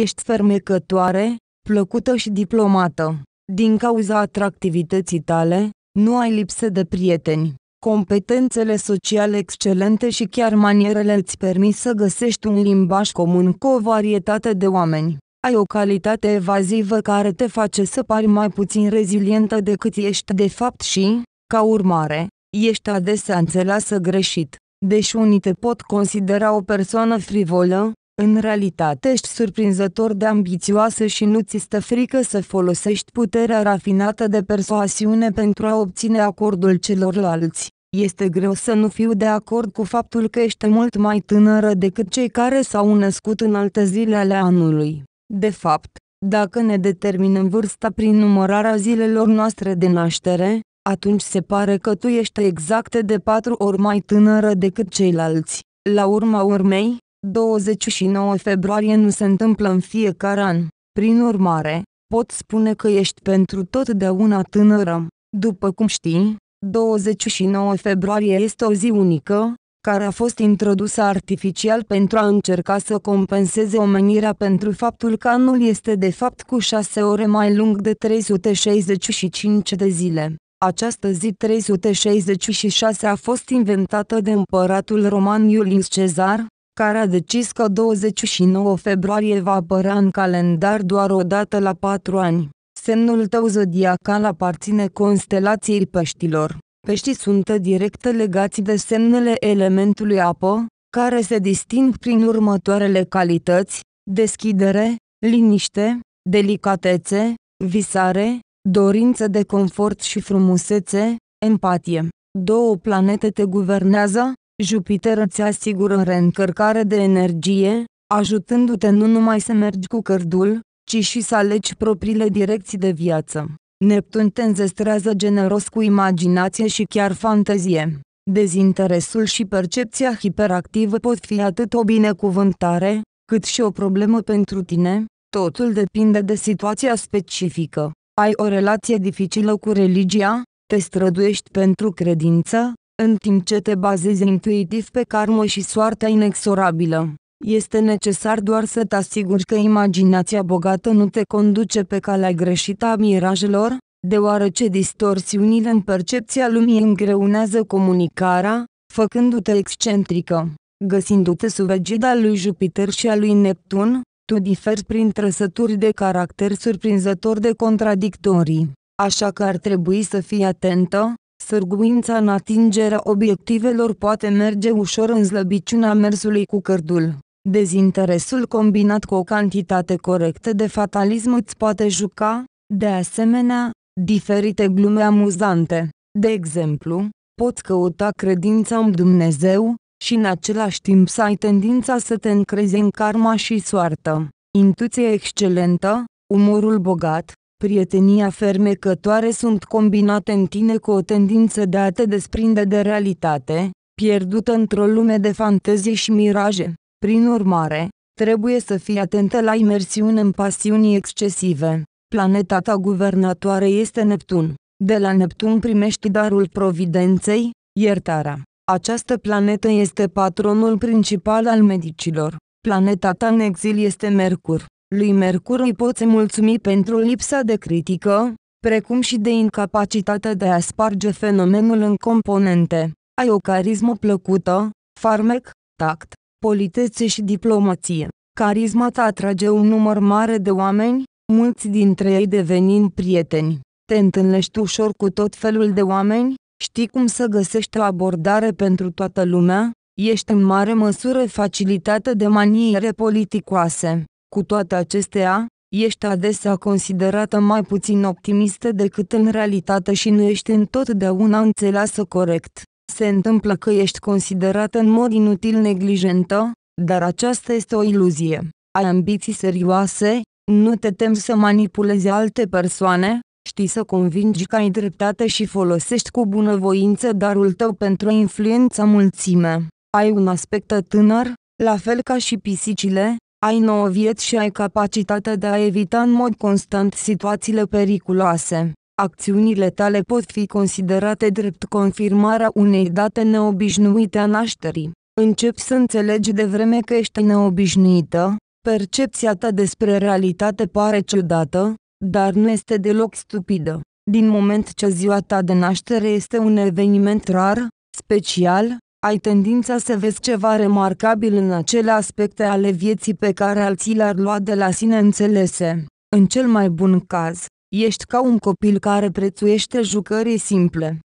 Ești fermecătoare, plăcută și diplomată. Din cauza atractivității tale, nu ai lipsă de prieteni. Competențele sociale excelente și chiar manierele îți permit să găsești un limbaj comun cu o varietate de oameni. Ai o calitate evazivă care te face să pari mai puțin rezilientă decât ești de fapt și, ca urmare, ești adesea înțeleasă greșit. Deși unii te pot considera o persoană frivolă, în realitate ești surprinzător de ambițioasă și nu ți stă frică să folosești puterea rafinată de persoasiune pentru a obține acordul celorlalți. Este greu să nu fiu de acord cu faptul că ești mult mai tânără decât cei care s-au născut în alte zile ale anului. De fapt, dacă ne determinăm vârsta prin numărarea zilelor noastre de naștere, atunci se pare că tu ești exact de patru ori mai tânără decât ceilalți. La urma urmei, 29 februarie nu se întâmplă în fiecare an. Prin urmare, pot spune că ești pentru totdeauna tânără. După cum știi, 29 februarie este o zi unică, care a fost introdusă artificial pentru a încerca să compenseze omenirea pentru faptul că anul este de fapt cu 6 ore mai lung de 365 de zile. Această zi 366 a fost inventată de împăratul roman Iulius Cezar, care a decis că 29 februarie va apărea în calendar doar o dată la patru ani. Semnul tău zodiacal aparține constelației peștilor. Peștii sunt direct legați de semnele elementului apă, care se disting prin următoarele calități, deschidere, liniște, delicatețe, visare, dorință de confort și frumusețe, empatie. Două planete te guvernează, Jupiter îți asigură reîncărcare de energie, ajutându-te nu numai să mergi cu cărdul, ci și să alegi propriile direcții de viață. Neptun te înzestrează generos cu imaginație și chiar fantezie. Dezinteresul și percepția hiperactivă pot fi atât o binecuvântare, cât și o problemă pentru tine, totul depinde de situația specifică. Ai o relație dificilă cu religia, te străduiești pentru credință, în timp ce te bazezi intuitiv pe karmă și soarta inexorabilă. Este necesar doar să te asiguri că imaginația bogată nu te conduce pe calea greșită a mirajelor, deoarece distorsiunile în percepția lumii îngreunează comunicarea, făcându-te excentrică. Găsindu-te sub egida lui Jupiter și a lui Neptun, tu diferi prin trăsături de caracter surprinzător de contradictorii. Așa că ar trebui să fii atentă, Sârguința în atingerea obiectivelor poate merge ușor în slăbiciunea mersului cu cărdul. Dezinteresul combinat cu o cantitate corectă de fatalism îți poate juca, de asemenea, diferite glume amuzante. De exemplu, poți căuta credința în Dumnezeu, și în același timp să ai tendința să te încrezi în karma și soartă. Intuție excelentă, umorul bogat, prietenia fermecătoare sunt combinate în tine cu o tendință de a te desprinde de realitate, pierdută într-o lume de fantezie și miraje. Prin urmare, trebuie să fii atentă la imersiune în pasiuni excesive. Planeta ta guvernatoare este Neptun. De la Neptun primești darul providenței, iertarea. Această planetă este patronul principal al medicilor. Planeta ta în exil este Mercur. Lui Mercur îi poți mulțumi pentru lipsa de critică, precum și de incapacitatea de a sparge fenomenul în componente. Ai o carismă plăcută, farmec, tact, politețe și diplomație. Carisma ta atrage un număr mare de oameni, mulți dintre ei devenind prieteni. Te întâlnești ușor cu tot felul de oameni, știi cum să găsești o abordare pentru toată lumea, ești în mare măsură facilitată de maniere politicoase. Cu toate acestea, ești adesea considerată mai puțin optimistă decât în realitate și nu ești întotdeauna înțeleasă corect. Se întâmplă că ești considerată în mod inutil neglijentă, dar aceasta este o iluzie. Ai ambiții serioase, nu te temi să manipulezi alte persoane, știi să convingi că ai dreptate și folosești cu bunăvoință darul tău pentru a influența mulțime. Ai un aspect tânăr, la fel ca și pisicile, ai nouă vieți și ai capacitatea de a evita în mod constant situațiile periculoase. Acțiunile tale pot fi considerate drept confirmarea unei date neobișnuite a nașterii. Începi să înțelegi de vreme că ești neobișnuită, Percepția ta despre realitate pare ciudată, dar nu este deloc stupidă. Din moment ce ziua ta de naștere este un eveniment rar, special, ai tendința să vezi ceva remarcabil în acele aspecte ale vieții pe care alții le-ar lua de la sine înțelese. În cel mai bun caz, ești ca un copil care prețuiește jucării simple.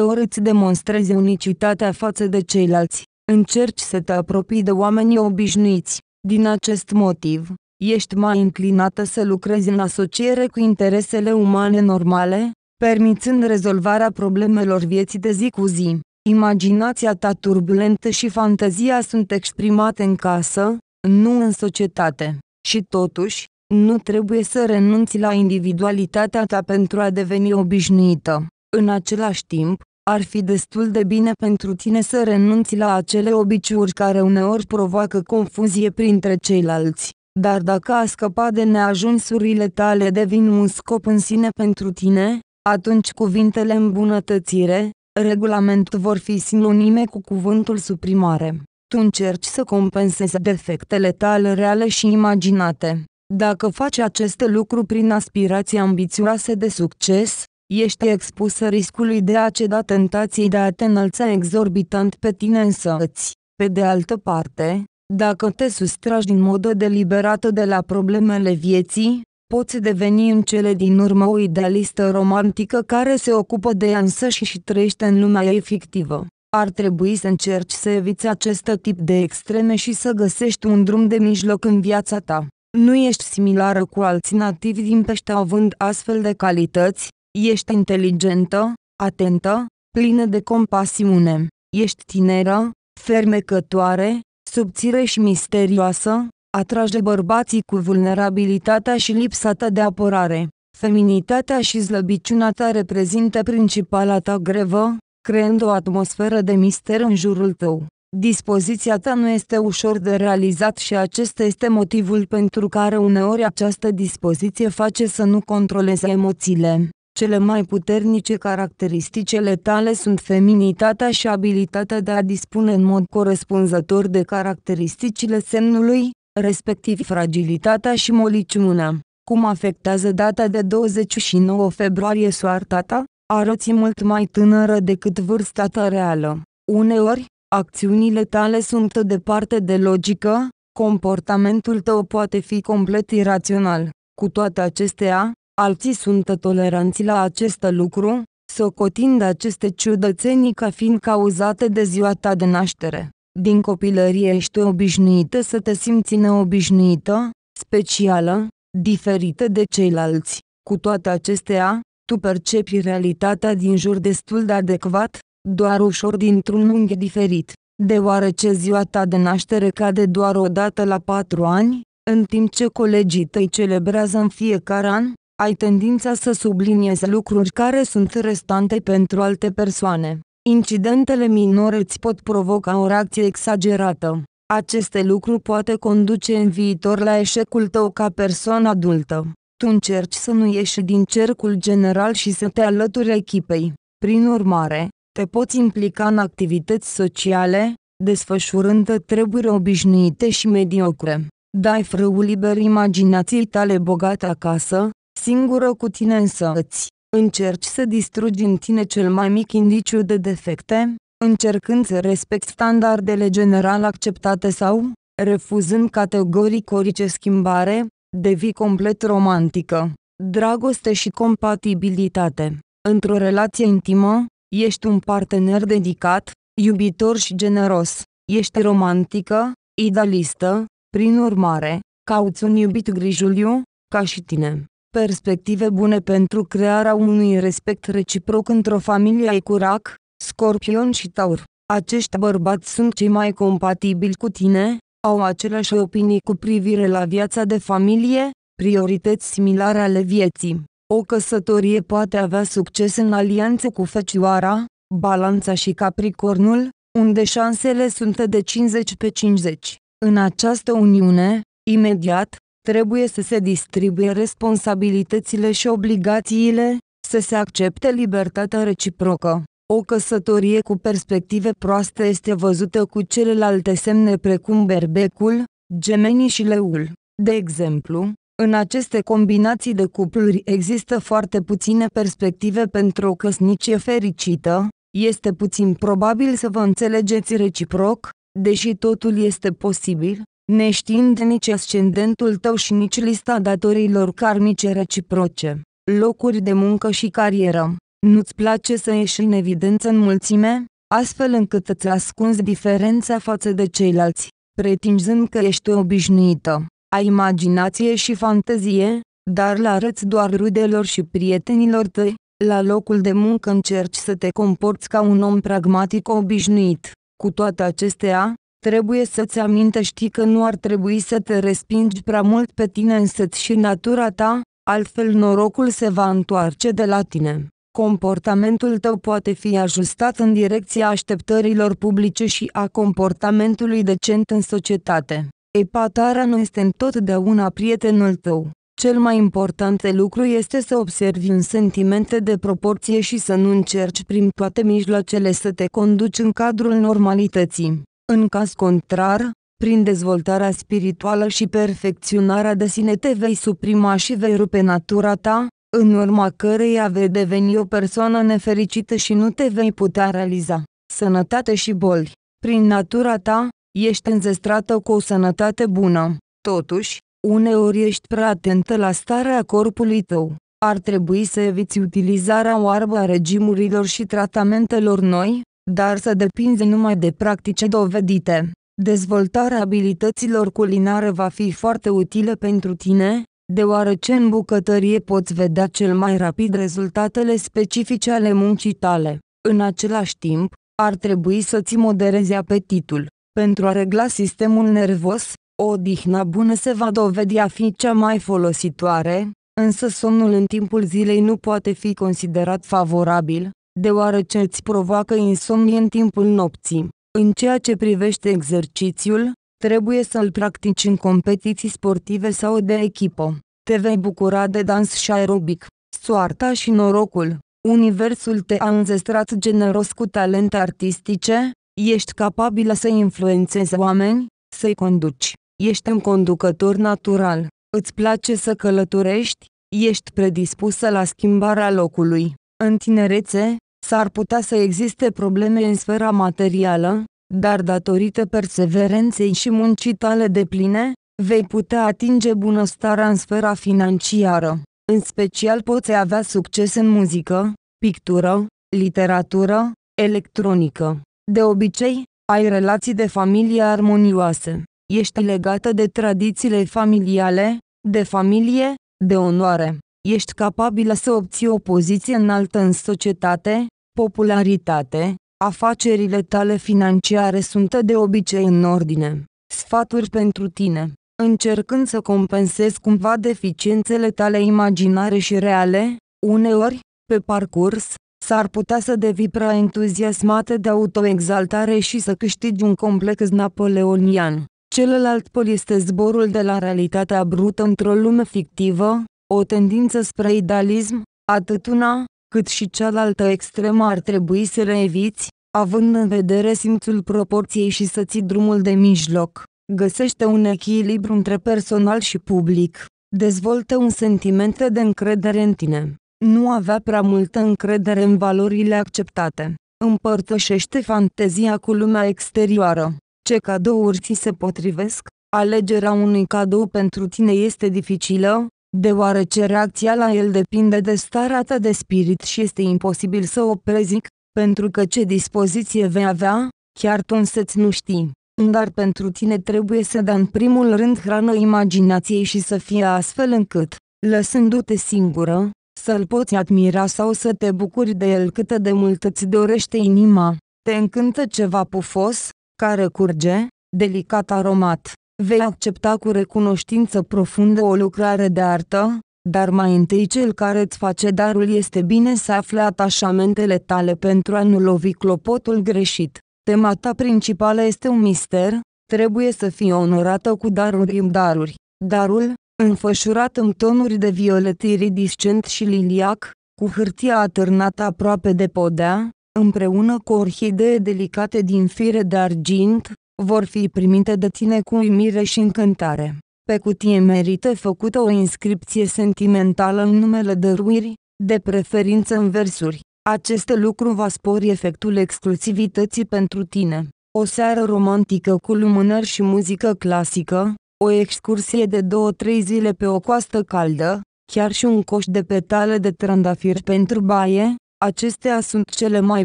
ori îți demonstrezi unicitatea față de ceilalți. Încerci să te apropii de oamenii obișnuiți. Din acest motiv, ești mai înclinată să lucrezi în asociere cu interesele umane normale, permițând rezolvarea problemelor vieții de zi cu zi. Imaginația ta turbulentă și fantezia sunt exprimate în casă, nu în societate. Și totuși, nu trebuie să renunți la individualitatea ta pentru a deveni obișnuită. În același timp, ar fi destul de bine pentru tine să renunți la acele obiceiuri care uneori provoacă confuzie printre ceilalți. Dar dacă a scăpat de neajunsurile tale devin un scop în sine pentru tine, atunci cuvintele îmbunătățire, regulament vor fi sinonime cu cuvântul suprimare. Tu încerci să compensezi defectele tale reale și imaginate. Dacă faci acest lucru prin aspirații ambițioase de succes, ești expusă riscului de a ceda tentației de a te înălța exorbitant pe tine însăți. Pe de altă parte, dacă te sustragi din modă deliberată de la problemele vieții, poți deveni în cele din urmă o idealistă romantică care se ocupă de ea însă și, și trăiește în lumea ei fictivă. Ar trebui să încerci să eviți acest tip de extreme și să găsești un drum de mijloc în viața ta. Nu ești similară cu alții nativi din pește având astfel de calități, ești inteligentă, atentă, plină de compasiune, ești tineră, fermecătoare, subțire și misterioasă, atrage bărbații cu vulnerabilitatea și lipsa ta de apărare. Feminitatea și slăbiciunea ta reprezintă principala ta grevă, creând o atmosferă de mister în jurul tău. Dispoziția ta nu este ușor de realizat și acesta este motivul pentru care uneori această dispoziție face să nu controlezi emoțiile. Cele mai puternice caracteristicele tale sunt feminitatea și abilitatea de a dispune în mod corespunzător de caracteristicile semnului, respectiv fragilitatea și moliciunea. Cum afectează data de 29 februarie soarta ta? Arăți mult mai tânără decât vârsta ta reală. Uneori, acțiunile tale sunt departe de logică, comportamentul tău poate fi complet irațional. Cu toate acestea, alții sunt toleranți la acest lucru, socotind aceste ciudățenii ca fiind cauzate de ziua ta de naștere. Din copilărie ești obișnuită să te simți neobișnuită, specială, diferită de ceilalți. Cu toate acestea, tu percepi realitatea din jur destul de adecvat, doar ușor dintr-un unghi diferit. Deoarece ziua ta de naștere cade doar o dată la patru ani, în timp ce colegii tăi celebrează în fiecare an, ai tendința să subliniezi lucruri care sunt restante pentru alte persoane. Incidentele minore îți pot provoca o reacție exagerată. Aceste lucruri poate conduce în viitor la eșecul tău ca persoană adultă. Tu încerci să nu ieși din cercul general și să te alături echipei. Prin urmare, te poți implica în activități sociale, desfășurând treburi obișnuite și mediocre. Dai frâul liber imaginației tale bogate acasă, singură cu tine însă îți încerci să distrugi în tine cel mai mic indiciu de defecte, încercând să respecti standardele general acceptate sau, refuzând categoric orice schimbare, devii complet romantică. Dragoste și compatibilitate. Într-o relație intimă, ești un partener dedicat, iubitor și generos. Ești romantică, idealistă, prin urmare, cauți un iubit grijuliu, ca și tine perspective bune pentru crearea unui respect reciproc într-o familie ai cu rac, scorpion și taur. Acești bărbați sunt cei mai compatibili cu tine, au aceleași opinii cu privire la viața de familie, priorități similare ale vieții. O căsătorie poate avea succes în alianță cu Fecioara, Balanța și Capricornul, unde șansele sunt de 50 pe 50. În această uniune, imediat, trebuie să se distribuie responsabilitățile și obligațiile, să se accepte libertatea reciprocă. O căsătorie cu perspective proaste este văzută cu celelalte semne precum berbecul, gemenii și leul. De exemplu, în aceste combinații de cupluri există foarte puține perspective pentru o căsnicie fericită, este puțin probabil să vă înțelegeți reciproc, deși totul este posibil, neștiind nici ascendentul tău și nici lista datoriilor karmice reciproce, locuri de muncă și carieră. Nu-ți place să ieși în evidență în mulțime, astfel încât îți ascunzi diferența față de ceilalți, pretinzând că ești obișnuită. Ai imaginație și fantezie, dar le arăți doar rudelor și prietenilor tăi, la locul de muncă încerci să te comporți ca un om pragmatic obișnuit. Cu toate acestea, trebuie să-ți amintești că nu ar trebui să te respingi prea mult pe tine însăți și natura ta, altfel norocul se va întoarce de la tine. Comportamentul tău poate fi ajustat în direcția așteptărilor publice și a comportamentului decent în societate. Epatarea nu este întotdeauna prietenul tău. Cel mai important lucru este să observi un sentimente de proporție și să nu încerci prin toate mijloacele să te conduci în cadrul normalității. În caz contrar, prin dezvoltarea spirituală și perfecționarea de sine te vei suprima și vei rupe natura ta, în urma căreia vei deveni o persoană nefericită și nu te vei putea realiza. Sănătate și boli. Prin natura ta, ești înzestrată cu o sănătate bună. Totuși, uneori ești prea atentă la starea corpului tău. Ar trebui să eviți utilizarea oarbă a regimurilor și tratamentelor noi, dar să depinzi numai de practice dovedite. Dezvoltarea abilităților culinare va fi foarte utilă pentru tine, deoarece în bucătărie poți vedea cel mai rapid rezultatele specifice ale muncii tale. În același timp, ar trebui să-ți moderezi apetitul. Pentru a regla sistemul nervos, o odihnă bună se va dovedi a fi cea mai folositoare, însă somnul în timpul zilei nu poate fi considerat favorabil, deoarece îți provoacă insomnie în timpul nopții. În ceea ce privește exercițiul, trebuie să-l practici în competiții sportive sau de echipă. Te vei bucura de dans și aerobic, soarta și norocul. Universul te-a înzestrat generos cu talente artistice, ești capabilă să influențezi oameni, să-i conduci. Ești un conducător natural. Îți place să călătorești, ești predispusă la schimbarea locului. În tinerețe, s-ar putea să existe probleme în sfera materială, dar datorită perseverenței și muncii tale de pline, vei putea atinge bunăstarea în sfera financiară. În special poți avea succes în muzică, pictură, literatură, electronică. De obicei, ai relații de familie armonioase. Ești legată de tradițiile familiale, de familie, de onoare. Ești capabilă să obții o poziție înaltă în societate, popularitate, afacerile tale financiare sunt de obicei în ordine. Sfaturi pentru tine. Încercând să compensezi cumva deficiențele tale imaginare și reale, uneori, pe parcurs, s-ar putea să devii prea entuziasmată de autoexaltare și să câștigi un complex napoleonian. Celălalt pol este zborul de la realitatea brută într-o lume fictivă, o tendință spre idealism, atât una, cât și cealaltă extremă ar trebui să le eviți, având în vedere simțul proporției și să ții drumul de mijloc. Găsește un echilibru între personal și public. Dezvoltă un sentiment de încredere în tine. Nu avea prea multă încredere în valorile acceptate. Împărtășește fantezia cu lumea exterioară. Ce cadouri ți se potrivesc? Alegerea unui cadou pentru tine este dificilă, deoarece reacția la el depinde de starea ta de spirit și este imposibil să o prezic, pentru că ce dispoziție vei avea, chiar tu însăți nu știi. Dar pentru tine trebuie să dea în primul rând hrană imaginației și să fie astfel încât, lăsându-te singură, să-l poți admira sau să te bucuri de el câtă de mult îți dorește inima. Te încântă ceva pufos, care curge, delicat aromat. Vei accepta cu recunoștință profundă o lucrare de artă, dar mai întâi cel care îți face darul este bine să afle atașamentele tale pentru a nu lovi clopotul greșit. Tema ta principală este un mister, trebuie să fii onorată cu daruri în daruri. Darul, înfășurat în tonuri de violet iridiscent și liliac, cu hârtia atârnată aproape de podea, împreună cu orhidee delicate din fire de argint, vor fi primite de tine cu uimire și încântare. Pe cutie merită făcută o inscripție sentimentală în numele dăruirii, de preferință în versuri. Acest lucru va spori efectul exclusivității pentru tine. O seară romantică cu lumânări și muzică clasică, o excursie de două-trei zile pe o coastă caldă, chiar și un coș de petale de trandafir pentru baie, acestea sunt cele mai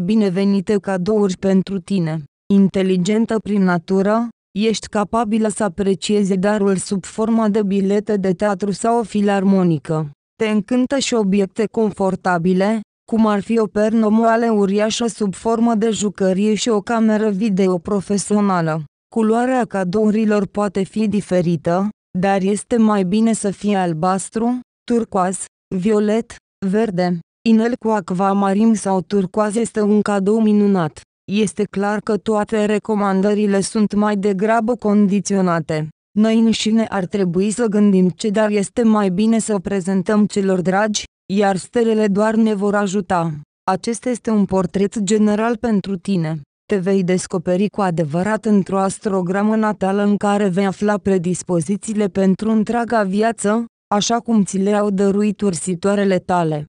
binevenite cadouri pentru tine. Inteligentă prin natură, ești capabilă să apreciezi darul sub forma de bilete de teatru sau o filarmonică. Te încântă și obiecte confortabile, cum ar fi o pernă moale uriașă sub formă de jucărie și o cameră video profesională. Culoarea cadourilor poate fi diferită, dar este mai bine să fie albastru, turcoaz, violet, verde. Inel cu acvamarim sau turcoaz este un cadou minunat. Este clar că toate recomandările sunt mai degrabă condiționate. Noi înșine ar trebui să gândim ce dar este mai bine să o prezentăm celor dragi, iar stelele doar ne vor ajuta. Acesta este un portret general pentru tine. Te vei descoperi cu adevărat într-o astrogramă natală în care vei afla predispozițiile pentru întreaga viață, așa cum ți le-au dăruit ursitoarele tale.